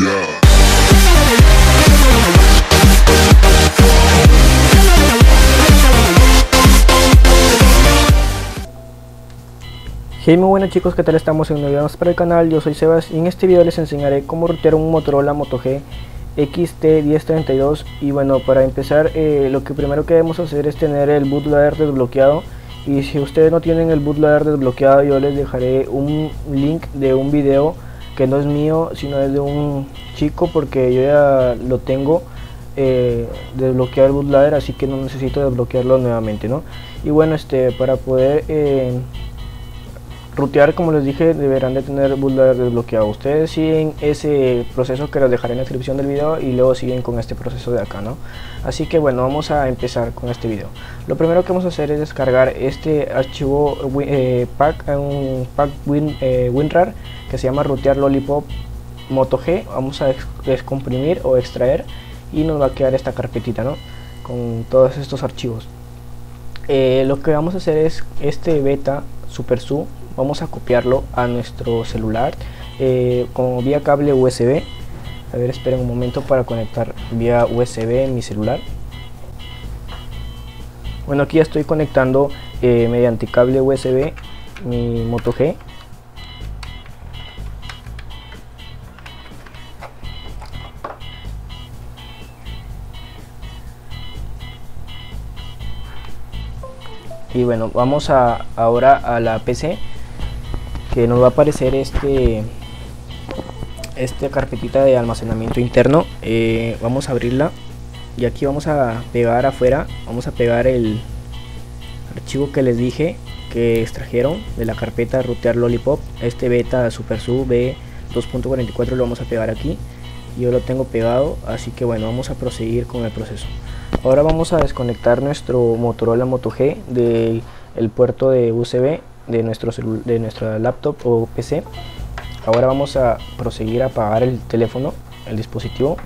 Hey muy buenas chicos, ¿qué tal estamos en más para el canal? Yo soy Sebas y en este video les enseñaré cómo rotear un Motorola Moto G XT1032 y bueno, para empezar eh, lo que primero que debemos hacer es tener el bootloader desbloqueado. Y si ustedes no tienen el bootloader desbloqueado yo les dejaré un link de un video que no es mío sino es de un chico porque yo ya lo tengo eh, desbloqueado el bootloader así que no necesito desbloquearlo nuevamente ¿no? y bueno este para poder eh, rutear como les dije deberán de tener bootloader desbloqueado. Ustedes siguen ese proceso que les dejaré en la descripción del video y luego siguen con este proceso de acá no así que bueno vamos a empezar con este video. Lo primero que vamos a hacer es descargar este archivo eh, pack un pack win, eh, winrar que se llama rutear lollipop moto g. Vamos a descomprimir o extraer y nos va a quedar esta carpetita no con todos estos archivos. Eh, lo que vamos a hacer es este beta super su vamos a copiarlo a nuestro celular eh, como vía cable USB a ver esperen un momento para conectar vía USB mi celular. Bueno aquí ya estoy conectando eh, mediante cable USB mi Moto G. Y bueno vamos a ahora a la PC nos va a aparecer este esta carpetita de almacenamiento interno. Eh, vamos a abrirla. Y aquí vamos a pegar afuera. Vamos a pegar el archivo que les dije que extrajeron de la carpeta rutear lollipop. Este beta super sub b 2.44 lo vamos a pegar aquí. Yo lo tengo pegado así que bueno vamos a proseguir con el proceso. Ahora vamos a desconectar nuestro motorola moto g del puerto de usb de, nuestro de nuestra laptop o PC. Ahora vamos a proseguir a apagar el teléfono, el dispositivo.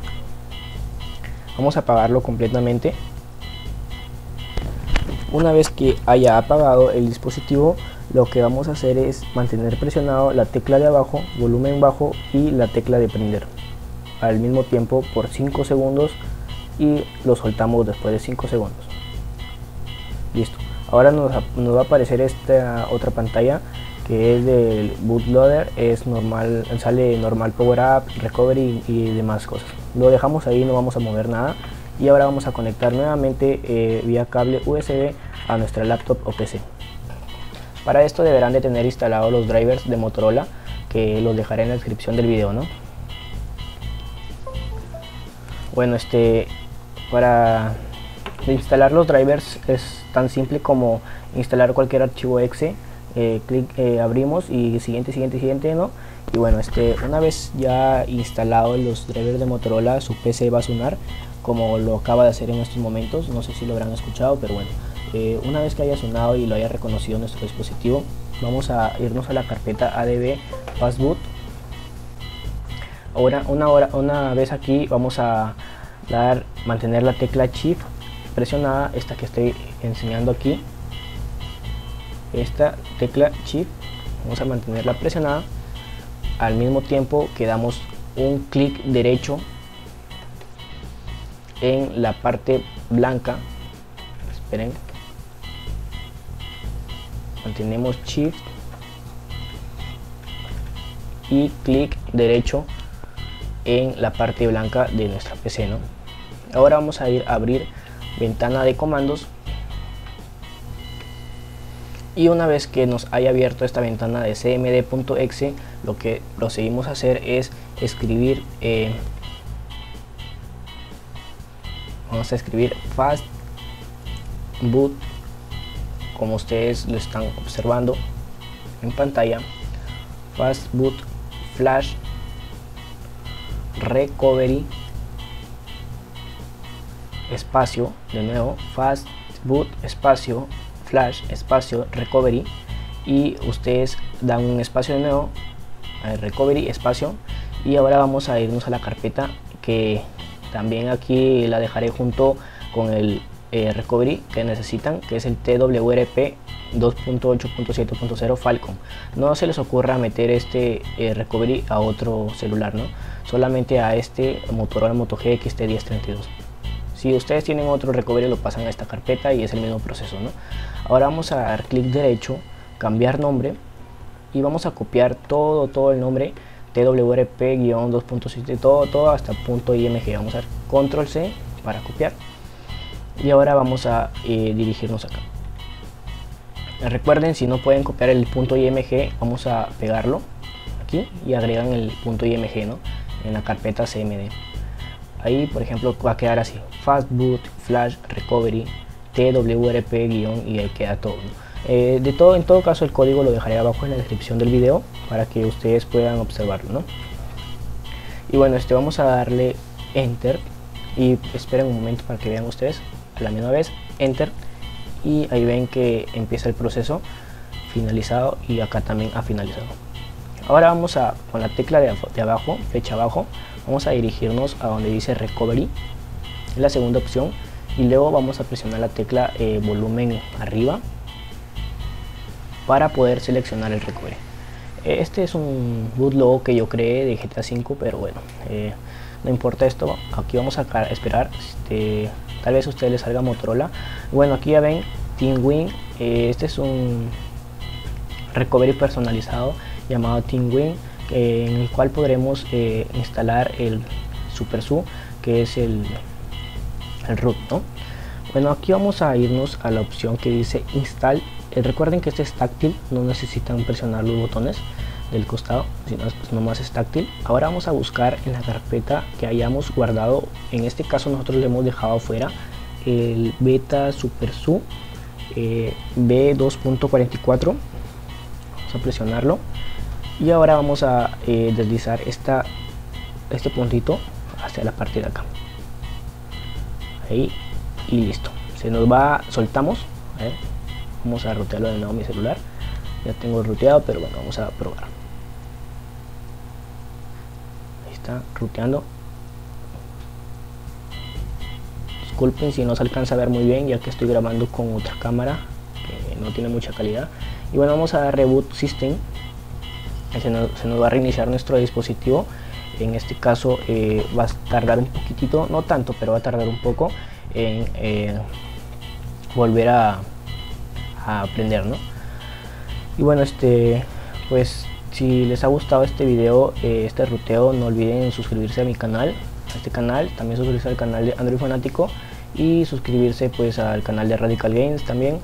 Vamos a apagarlo completamente. Una vez que haya apagado el dispositivo, lo que vamos a hacer es mantener presionado la tecla de abajo, volumen bajo y la tecla de prender al mismo tiempo por 5 segundos y lo soltamos después de 5 segundos. Listo. Ahora nos, va a aparecer esta otra pantalla que es del bootloader, es normal, sale normal power up, recovery y demás cosas. Lo dejamos ahí, no vamos a mover nada y ahora vamos a conectar nuevamente eh, vía cable USB a nuestra laptop o PC. Para esto deberán de tener instalados los drivers de Motorola que los dejaré en la descripción del video, ¿no? Bueno, este para instalar los drivers es tan simple como instalar cualquier archivo exe eh, clic eh, abrimos y siguiente siguiente siguiente no y bueno este una vez ya instalado los drivers de Motorola su PC va a sonar como lo acaba de hacer en estos momentos. No sé si lo habrán escuchado pero bueno eh, una vez que haya sonado y lo haya reconocido nuestro dispositivo vamos a irnos a la carpeta adb fastboot ahora una hora una vez aquí vamos a dar mantener la tecla shift presionada esta que estoy enseñando aquí. Esta tecla shift vamos a mantenerla presionada. Al mismo tiempo que damos un clic derecho en la parte blanca. Esperen. Mantenemos shift y clic derecho en la parte blanca de nuestra PC ¿no? ahora vamos a ir a abrir ventana de comandos. Y una vez que nos haya abierto esta ventana de cmd.exe lo que procedimos a hacer es escribir eh, vamos a escribir fast boot como ustedes lo están observando en pantalla fast boot flash recovery espacio, de nuevo, fast boot, espacio, flash, espacio, recovery. Y ustedes dan un espacio de nuevo, recovery, espacio. Y ahora vamos a irnos a la carpeta que también aquí la dejaré junto con el eh, recovery que necesitan que es el TWRP 2.8.7.0 Falcon. No se les ocurra meter este eh, recovery a otro celular no solamente a este Motorola Moto G XT1032 si ustedes tienen otro recovery lo pasan a esta carpeta y es el mismo proceso ¿no? ahora vamos a dar clic derecho cambiar nombre y vamos a copiar todo todo el nombre TWRP-2.7 todo todo hasta punto .img vamos a dar control C para copiar y ahora vamos a eh, dirigirnos acá recuerden si no pueden copiar el punto img vamos a pegarlo aquí y agregan el punto img ¿no? en la carpeta cmd ahí por ejemplo va a quedar así. Fastboot flash recovery twrp guion y ahí queda todo eh, de todo en todo caso el código lo dejaré abajo en la descripción del video para que ustedes puedan observarlo y bueno este vamos a darle enter y esperen un momento para que vean ustedes a la misma vez enter. Y ahí ven que empieza el proceso finalizado y acá también ha finalizado ahora vamos a con la tecla de, abajo flecha abajo vamos a dirigirnos a donde dice recovery es la segunda opción y luego vamos a presionar la tecla eh, volumen arriba para poder seleccionar el recovery. Este es un bootlogo que yo creé de GTA V pero bueno eh, no importa esto aquí vamos a esperar este, tal vez a ustedes les salga Motorola. Bueno aquí ya ven Team Win eh, este es un recovery personalizado llamado Team Win en el cual podremos eh, instalar el Super Su que es el, el root ¿no? bueno aquí vamos a irnos a la opción que dice install. Eh, recuerden que este es táctil no necesitan presionar los botones del costado sino nomás es táctil. Ahora vamos a buscar en la carpeta que hayamos guardado. En este caso nosotros le hemos dejado afuera el beta super su eh, b2.44 vamos a presionarlo y ahora vamos a eh, deslizar esta este puntito hacia la parte de acá. Ahí y listo. Se nos va soltamos. Vamos a rutearlo de nuevo mi celular. Ya tengo ruteado pero bueno vamos a probar. Está ruteando. Disculpen si no se alcanza a ver muy bien ya que estoy grabando con otra cámara que no tiene mucha calidad. Y bueno vamos a reboot system se nos, se va a reiniciar nuestro dispositivo en este caso eh, va a tardar un poquitito no tanto pero va a tardar un poco en eh, volver a, a aprender ¿no? y bueno este pues si les ha gustado este video, eh, este ruteo, no olviden suscribirse a mi canal, a este canal, también suscribirse al canal de Android Fanático y suscribirse pues al canal de Radical Games también.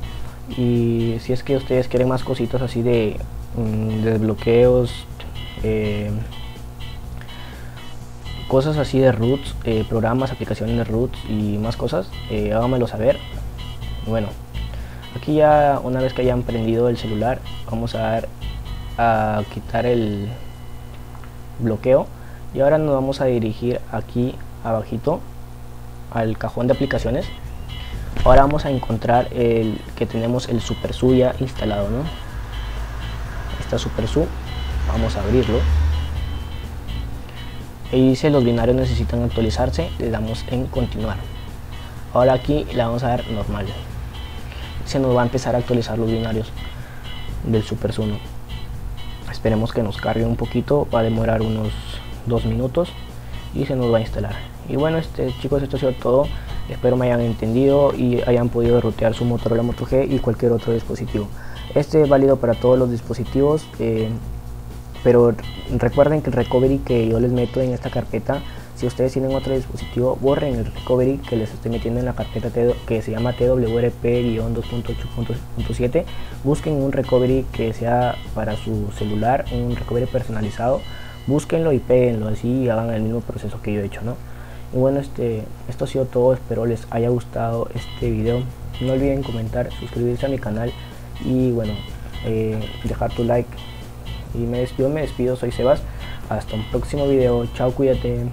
Y si es que ustedes quieren más cositas así de, desbloqueos, eh, cosas así de roots, eh, programas, aplicaciones de roots y más cosas, háganmelo saber. Bueno, aquí ya una vez que hayan prendido el celular, vamos a dar a quitar el bloqueo y ahora nos vamos a dirigir aquí abajito al cajón de aplicaciones ahora vamos a encontrar el que tenemos el super su ya instalado ¿no? Esta super su vamos a abrirlo. Y dice los binarios necesitan actualizarse le damos en continuar. Ahora aquí le vamos a dar normal. Se nos va a empezar a actualizar los binarios del super su esperemos que nos cargue un poquito va a demorar unos dos minutos y se nos va a instalar. Y bueno este chicos esto ha sido todo. Espero me hayan entendido y hayan podido rutear su Motorola Moto G y cualquier otro dispositivo este es válido para todos los dispositivos eh, pero recuerden que el recovery que yo les meto en esta carpeta si ustedes tienen otro dispositivo, borren el recovery que les estoy metiendo en la carpeta que se llama TWRP-2.8.7. Busquen un recovery que sea para su celular, un recovery personalizado. Búsquenlo y péguenlo así hagan el mismo proceso que yo he hecho, ¿no? Y bueno, este, esto ha sido todo. Espero les haya gustado este video. No olviden comentar, suscribirse a mi canal y bueno, eh, dejar tu like. Y me despido, me despido, soy Sebas. Hasta un próximo video. Chao, cuídate.